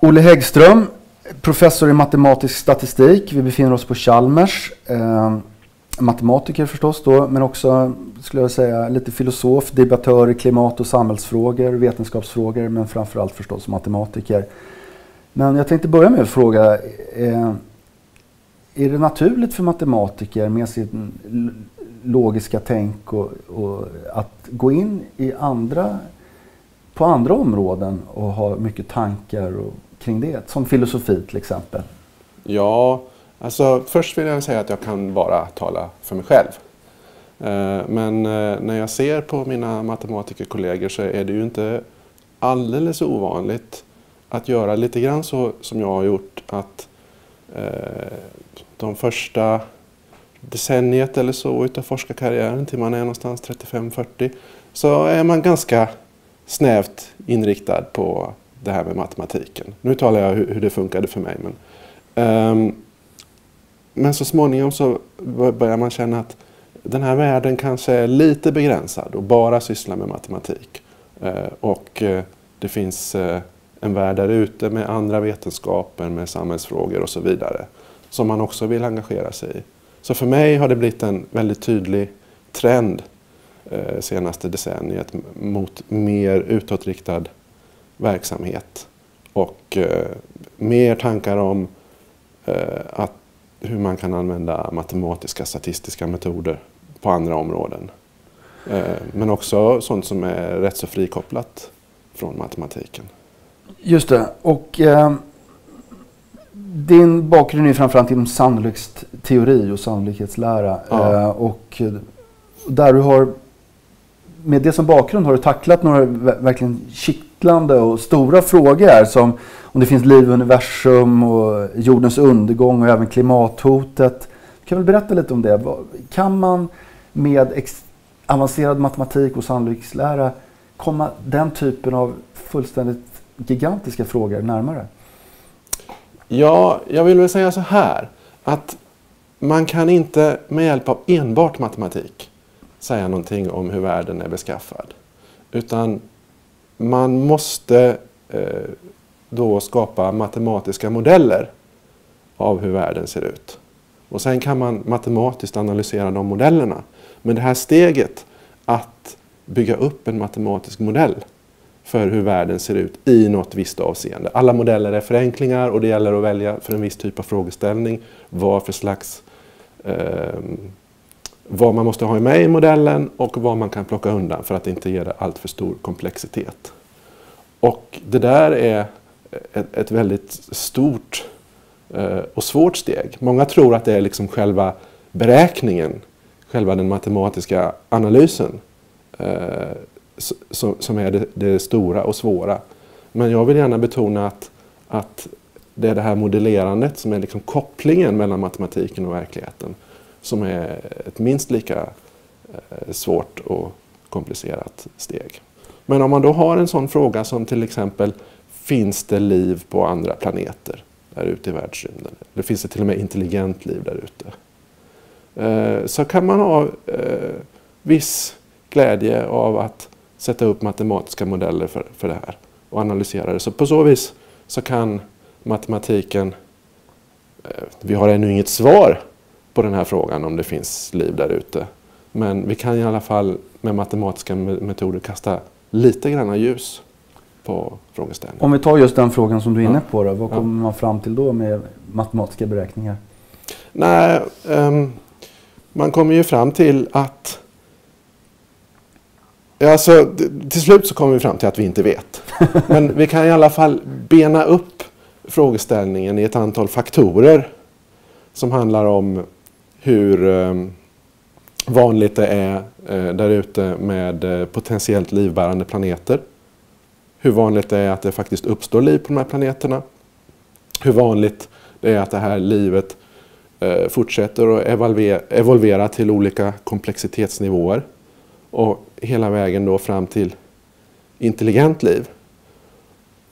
Olle Häggström, professor i matematisk statistik. Vi befinner oss på Chalmers. Eh, matematiker förstås då, men också skulle jag säga lite filosof, debattör i klimat och samhällsfrågor, vetenskapsfrågor, men framförallt förstås matematiker. Men jag tänkte börja med att fråga, eh, är det naturligt för matematiker med sin logiska tänk och, och, att gå in i andra, på andra områden och har mycket tankar och, kring det? Som filosofi till exempel. Ja, alltså först vill jag säga att jag kan bara tala för mig själv. Eh, men eh, när jag ser på mina matematikerkollegor så är det ju inte alldeles ovanligt att göra lite grann så som jag har gjort. Att eh, de första decenniet eller så utav forskarkarriären till man är någonstans 35-40 så är man ganska snävt inriktad på det här med matematiken. Nu talar jag hur, hur det funkade för mig. Men, um, men så småningom så börjar man känna att den här världen kanske är lite begränsad och bara sysslar med matematik. Uh, och uh, det finns uh, en värld där ute med andra vetenskaper, med samhällsfrågor och så vidare som man också vill engagera sig i. Så för mig har det blivit en väldigt tydlig trend senaste decenniet mot mer utåtriktad verksamhet och eh, mer tankar om eh, att, hur man kan använda matematiska statistiska metoder på andra områden. Eh, men också sånt som är rätt så frikopplat från matematiken. Just det. Och eh, din bakgrund är framförallt inom sannolikhetsteori och sannolikhetslära. Ja. Eh, och där du har, med det som bakgrund har du tacklat några verkligen kittlande och stora frågor som om det finns liv i universum och jordens undergång och även klimathotet. Du kan väl berätta lite om det? Kan man med avancerad matematik och sannolikhetslära komma den typen av fullständigt gigantiska frågor närmare? Ja, jag vill väl säga så här. Att man kan inte med hjälp av enbart matematik säga någonting om hur världen är beskaffad. Utan man måste eh, då skapa matematiska modeller av hur världen ser ut. Och sen kan man matematiskt analysera de modellerna. Men det här steget att bygga upp en matematisk modell för hur världen ser ut i något visst avseende. Alla modeller är förenklingar och det gäller att välja för en viss typ av frågeställning vad för slags eh, vad man måste ha med i modellen och vad man kan plocka undan för att inte ge det allt för stor komplexitet. Och det där är ett, ett väldigt stort eh, och svårt steg. Många tror att det är liksom själva beräkningen, själva den matematiska analysen eh, som är det, det, stora och svåra. Men jag vill gärna betona att, att det är det här modellerandet som är liksom kopplingen mellan matematiken och verkligheten som är ett minst lika eh, svårt och komplicerat steg. Men om man då har en sån fråga som till exempel finns det liv på andra planeter där ute i världsrymden? Eller finns det till och med intelligent liv där ute? Eh, så kan man ha eh, viss glädje av att sätta upp matematiska modeller för, för det här och analysera det. Så på så vis så kan matematiken, vi har ännu inget svar på den här frågan om det finns liv där ute. Men vi kan i alla fall med matematiska metoder kasta lite grann ljus på frågeställningen. Om vi tar just den frågan som du är inne på, då, vad kommer ja. man fram till då med matematiska beräkningar? Nej, um, man kommer ju fram till att Alltså, till slut så kommer vi fram till att vi inte vet. Men vi kan i alla fall bena upp frågeställningen i ett antal faktorer som handlar om hur ehm, vanligt det är eh, där ute med eh, potentiellt livbärande planeter. Hur vanligt det är att det faktiskt uppstår liv på de här planeterna. Hur vanligt det är att det här livet eh, fortsätter att evolvera till olika komplexitetsnivåer och hela vägen då fram till intelligent liv.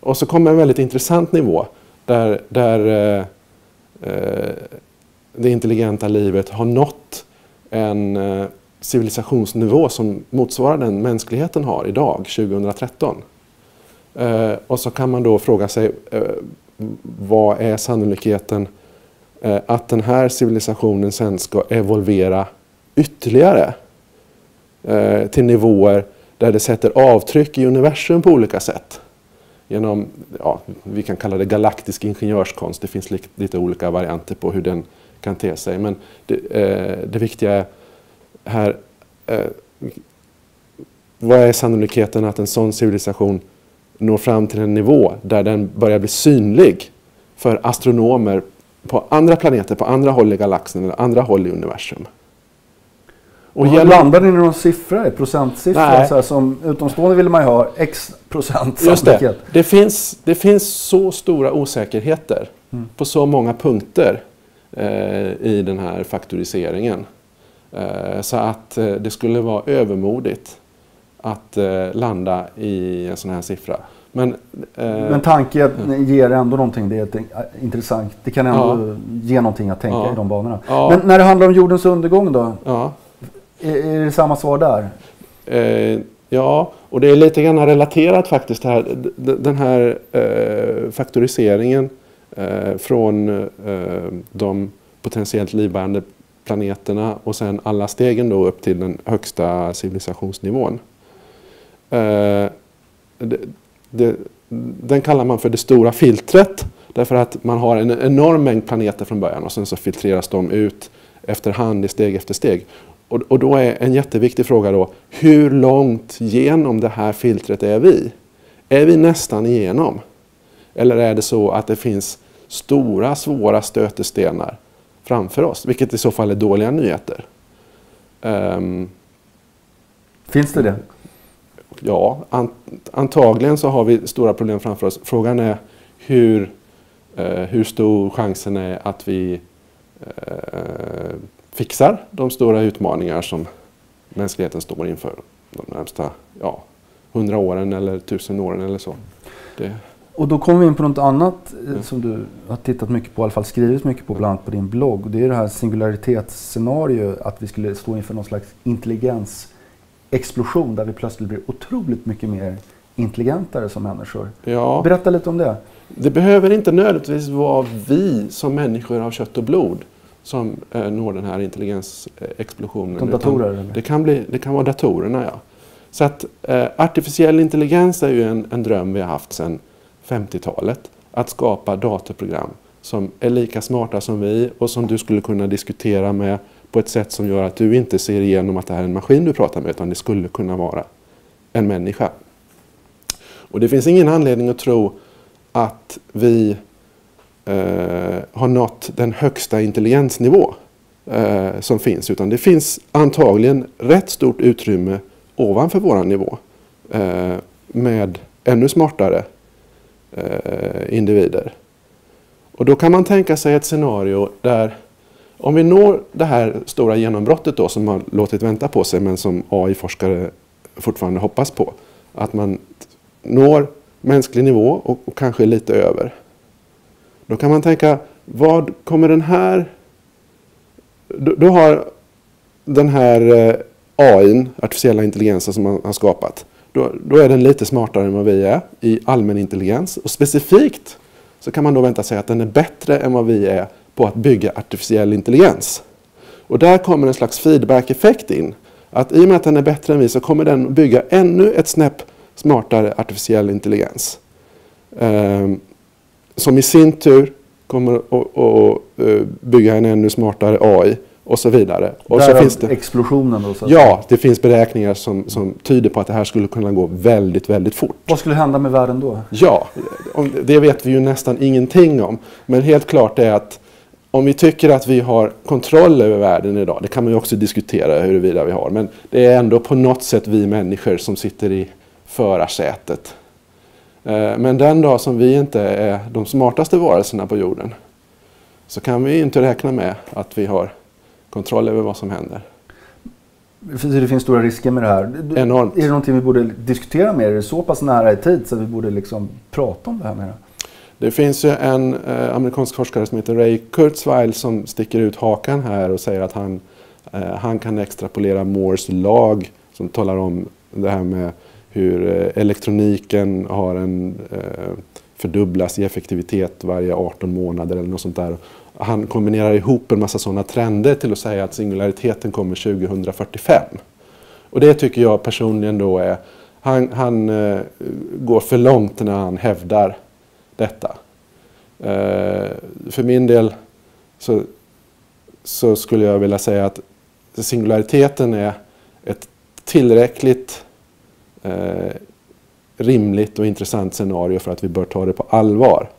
Och så kommer en väldigt intressant nivå där, där eh, eh, det intelligenta livet har nått en eh, civilisationsnivå som motsvarar den mänskligheten har idag, 2013. Eh, och så kan man då fråga sig eh, vad är sannolikheten eh, att den här civilisationen sen ska evolvera ytterligare eh, till nivåer där det sätter avtryck i universum på olika sätt. Genom, ja, vi kan kalla det galaktisk ingenjörskonst. Det finns lite olika varianter på hur den kan te sig. Men det, eh, det viktiga är här, eh, vad är sannolikheten att en sån civilisation når fram till en nivå där den börjar bli synlig för astronomer på andra planeter, på andra håll i galaxen eller andra håll i universum. Och genom... Landar ni i någon siffra, procentsiffra? Så här, som utomstående vill man ju ha x procent Just det. Det finns, det finns så stora osäkerheter mm. på så många punkter i den här faktoriseringen. Eh, så att eh, det skulle vara övermodigt att eh, landa i en sån här siffra. Men, Men tanken ger ändå någonting, det är intressant. Det kan ändå ja. ge någonting att tänka ja. i de banorna. Ja. Men när det handlar om jordens undergång då? Är, är det samma svar där? Eh, ja, och det är lite grann relaterat faktiskt här. Den här eh, faktoriseringen eh, Eh, från eh, de potentiellt livbärande planeterna och sen alla stegen då upp till den högsta civilisationsnivån. Eh, det, det, den kallar man för det stora filtret därför att man har en enorm mängd planeter från början och sen så filtreras de ut efterhand i steg efter steg. Och, och då är en jätteviktig fråga då, hur långt genom det här filtret är vi? Är vi nästan igenom? Eller är det så att det finns stora svåra stötestenar framför oss, vilket i så fall är dåliga nyheter. Um, finns det det? Ja, an, antagligen så har vi stora problem framför oss. Frågan är hur, uh, hur stor chansen är att vi uh, fixar de stora utmaningar som mänskligheten står inför de närmsta ja, hundra åren eller tusen åren eller så. Det... Och då kommer vi in på något annat mm. som du har tittat mycket på, i alla fall skrivit mycket på, bland annat på din blogg. Och det är det här singularitetsscenariot, att vi skulle stå inför någon slags intelligensexplosion där vi plötsligt blir otroligt mycket mer intelligentare som människor. Ja. Berätta lite om det. Det behöver inte nödvändigtvis vara vi som människor av kött och blod som eh, når den här intelligensexplosionen. Som datorer? Det kan, bli, det kan vara datorerna, ja. Så att eh, artificiell intelligens är ju en, en dröm vi har haft sedan 50-talet. Att skapa datorprogram som är lika smarta som vi och som du skulle kunna diskutera med på ett sätt som gör att du inte ser igenom att det här är en maskin du pratar med utan det skulle kunna vara en människa. Och det finns ingen anledning att tro att vi eh, har nått den högsta intelligensnivå eh, som finns. Utan det finns antagligen rätt stort utrymme ovanför vår nivå eh, med ännu smartare eh, individer. Och då kan man tänka sig ett scenario där om vi når det här stora genombrottet då som har låtit vänta på sig men som AI-forskare fortfarande hoppas på. Att man når mänsklig nivå och, och kanske lite över. Då kan man tänka, vad kommer den här... Då, då har den här eh, AI, artificiella intelligensen som man har skapat, då, då, är den lite smartare än vad vi är i allmän intelligens. Och specifikt så kan man då vänta sig att den är bättre än vad vi är på att bygga artificiell intelligens. Och där kommer en slags feedback-effekt in. Att i och med att den är bättre än vi så kommer den bygga ännu ett snäpp smartare artificiell intelligens. Um, som i sin tur kommer att eh, bygga en ännu smartare AI och så vidare. Och så finns det, explosionen då? Så ja, det finns beräkningar som, som tyder på att det här skulle kunna gå väldigt, väldigt fort. Vad skulle hända med världen då? Ja, det vet vi ju nästan ingenting om. Men helt klart är att om vi tycker att vi har kontroll över världen idag, det kan man ju också diskutera huruvida vi har, men det är ändå på något sätt vi människor som sitter i förarsätet. Eh, men den dag som vi inte är de smartaste varelserna på jorden så kan vi inte räkna med att vi har kontroll över vad som händer. Det finns stora risker med det här. Enormt. Är det någonting vi borde diskutera mer? Är det så pass nära i tid så att vi borde liksom prata om det här mer? Det finns ju en eh, amerikansk forskare som heter Ray Kurzweil som sticker ut hakan här och säger att han, eh, han kan extrapolera Moores lag som talar om det här med hur eh, elektroniken har en, eh, fördubblas i effektivitet varje 18 månader eller något sånt där. Han kombinerar ihop en massa sådana trender till att säga att singulariteten kommer 2045. Och det tycker jag personligen då är, han, han eh, går för långt när han hävdar detta. Eh, för min del så, så skulle jag vilja säga att singulariteten är ett tillräckligt eh, rimligt och intressant scenario för att vi bör ta det på allvar.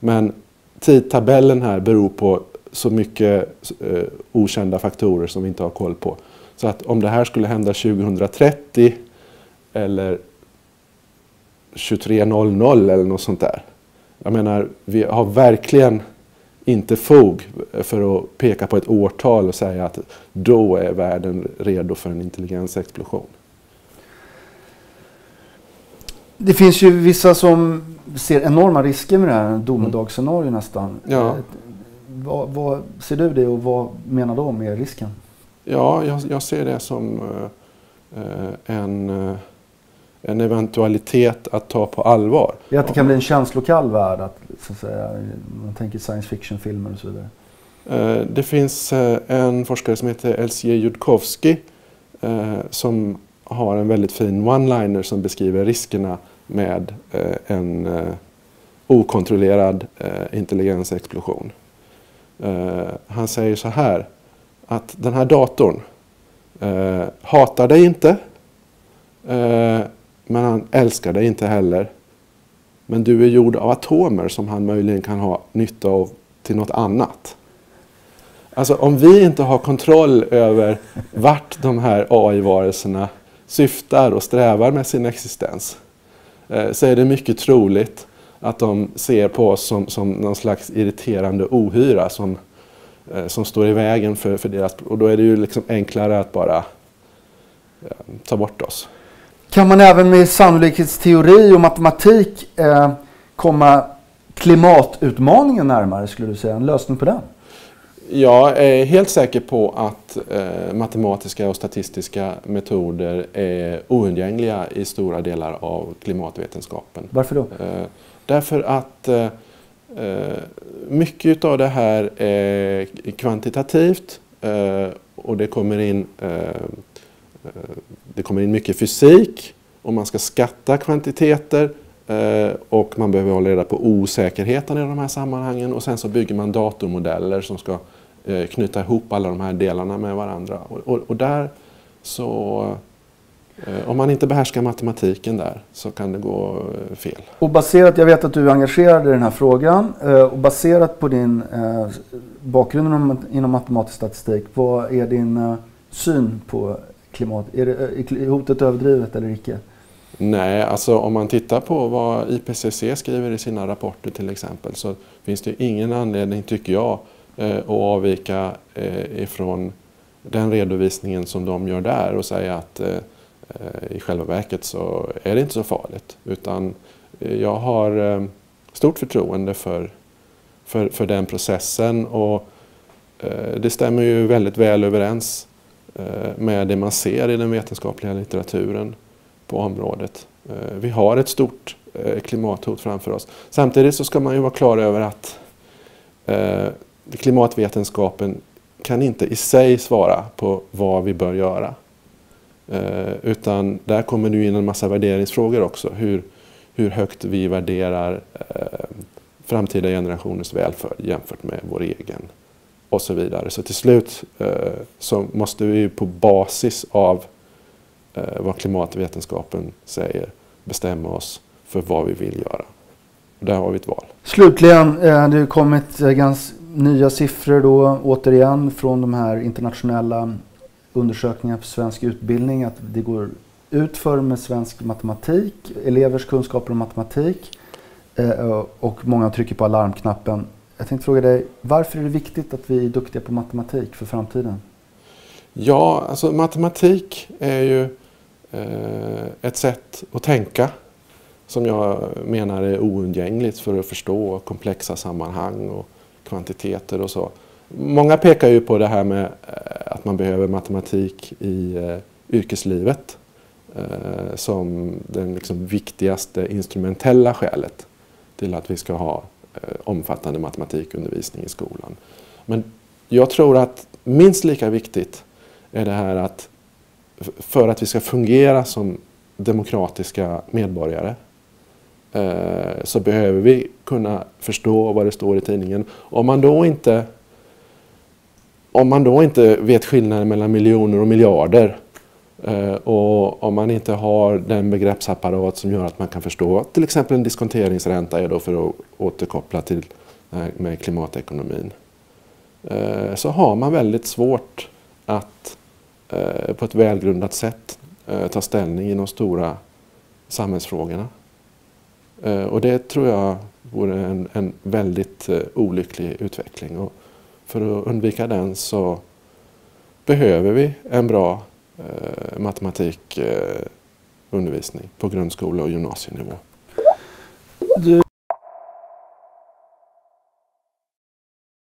Men tidtabellen här beror på så mycket eh, okända faktorer som vi inte har koll på. Så att om det här skulle hända 2030 eller 23.00 eller något sånt där. Jag menar, vi har verkligen inte fog för att peka på ett årtal och säga att då är världen redo för en intelligensexplosion. Det finns ju vissa som ser enorma risker med det här domedagsscenario nästan. Ja. Eh, vad, vad ser du det och vad menar de med risken? Ja, jag, jag ser det som eh, en, eh, en eventualitet att ta på allvar. Är att det kan bli en känslokall värld, att, så att säga, man tänker science fiction-filmer och så vidare. Eh, det finns eh, en forskare som heter Elsie Judkowski eh, som har en väldigt fin one-liner som beskriver riskerna med eh, en eh, okontrollerad eh, intelligensexplosion. Eh, han säger så här att den här datorn eh, hatar dig inte eh, men han älskar dig inte heller. Men du är gjord av atomer som han möjligen kan ha nytta av till något annat. Alltså om vi inte har kontroll över vart de här AI-varelserna syftar och strävar med sin existens Eh, så är det mycket troligt att de ser på oss som, som någon slags irriterande ohyra som, eh, som står i vägen för, för deras... Och då är det ju liksom enklare att bara ja, ta bort oss. Kan man även med sannolikhetsteori och matematik eh, komma klimatutmaningen närmare skulle du säga? En lösning på den? Jag är helt säker på att eh, matematiska och statistiska metoder är oundgängliga i stora delar av klimatvetenskapen. Varför då? Eh, därför att eh, eh mycket av det här är kvantitativt eh, och det kommer in eh, det kommer in mycket fysik och man ska skatta kvantiteter och man behöver hålla reda på osäkerheten i de här sammanhangen och sen så bygger man datormodeller som ska Eh, knyta ihop alla de här delarna med varandra. Och, och, och där så, eh, om man inte behärskar matematiken där så kan det gå eh, fel. Och baserat, jag vet att du är engagerad i den här frågan och baserat på din bakgrund inom, matematisk statistik, vad är din syn på klimat? Är, det, är hotet överdrivet eller icke? Nej, alltså om man tittar på vad IPCC skriver i sina rapporter till exempel så finns det ingen anledning, tycker jag, Eh, och avvika eh, ifrån den redovisningen som de gör där och säga att eh, i själva verket så är det inte så farligt. Utan jag har stort förtroende för, för, för den processen och det stämmer ju väldigt väl överens med det man ser i den vetenskapliga litteraturen på området. Vi har ett stort klimathot framför oss. Samtidigt så ska man ju vara klar över att klimatvetenskapen kan inte i sig svara på vad vi bör göra. Eh, utan där kommer det in en massa värderingsfrågor också. Hur, hur högt vi värderar eh, framtida generationers välfärd jämfört med vår egen och så vidare. Så till slut eh, så måste vi på basis av eh, vad klimatvetenskapen säger bestämma oss för vad vi vill göra. Och där har vi ett val. Slutligen, eh, det har kommit eh, ganska nya siffror då återigen från de här internationella undersökningarna för svensk utbildning att det går utför med svensk matematik, elevers kunskaper om matematik eh, och många trycker på alarmknappen. Jag tänkte fråga dig, varför är det viktigt att vi är duktiga på matematik för framtiden? Ja, alltså matematik är ju eh, ett sätt att tänka som jag menar är oundgängligt för att förstå komplexa sammanhang och kvantiteter och så. Många pekar ju på det här med eh, att man behöver matematik i eh, yrkeslivet. eh, som det liksom viktigaste instrumentella skälet till att vi ska ha eh, omfattande matematikundervisning i skolan. Men jag tror att minst lika viktigt är det här att för att vi ska fungera som demokratiska medborgare eh, så behöver vi kunna förstå vad det står i tidningen. Om man då inte, om man då inte vet skillnaden mellan miljoner och miljarder eh, och om man inte har den begreppsapparat som gör att man kan förstå till exempel en diskonteringsränta är då för att återkoppla till eh, med klimatekonomin eh, så har man väldigt svårt att på ett välgrundat sätt ta ställning i de stora samhällsfrågorna. Och det tror jag vore en, en väldigt eh, olycklig utveckling. Och för att undvika den så behöver vi en bra eh, matematikundervisning eh, på grundskola och gymnasienivå. Du